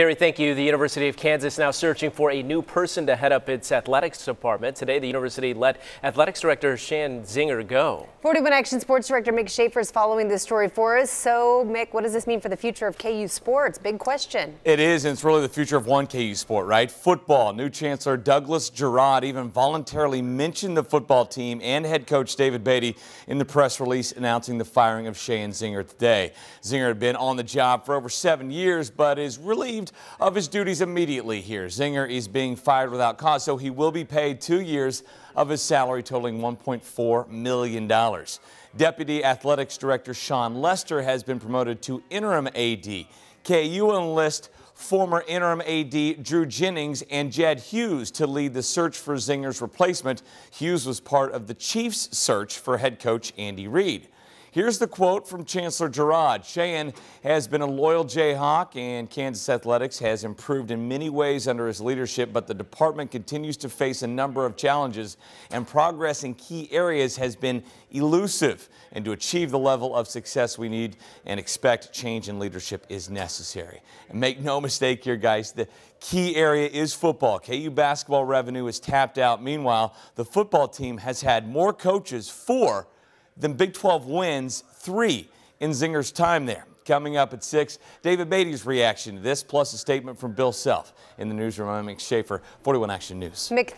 Gary, thank you. The University of Kansas now searching for a new person to head up its athletics department. Today, the university let athletics director Sheahon Zenger go. 41 Action Sports Director Mick Schaefer is following this story for us. So, Mick, what does this mean for the future of KU sports? Big question. It is, and it's really the future of one KU sport, right? Football. New Chancellor Douglas Girod even voluntarily mentioned the football team and head coach David Beatty in the press release announcing the firing of Sheahon Zenger today. Zenger had been on the job for over seven years, but is really of his duties immediately here. Zenger is being fired without cause, so he will be paid two years of his salary totaling $1.4 million. Deputy Athletics Director Sean Lester has been promoted to interim AD. KU enlist former interim AD Drew Jennings and Jed Hughes to lead the search for Zenger's replacement. Hughes was part of the Chiefs' search for head coach Andy Reid. Here's the quote from Chancellor Girod. Sheahon has been a loyal Jayhawk and Kansas Athletics has improved in many ways under his leadership, but the department continues to face a number of challenges and progress in key areas has been elusive. And to achieve the level of success we need and expect, change in leadership is necessary. And make no mistake here, guys, the key area is football. KU basketball revenue is tapped out. Meanwhile, the football team has had more coaches, four, than Big 12 wins, three in Zenger's time there. Coming up at 6, David Beatty's reaction to this, plus a statement from Bill Self. In the newsroom, I'm Mick Schaefer, 41 Action News. Mick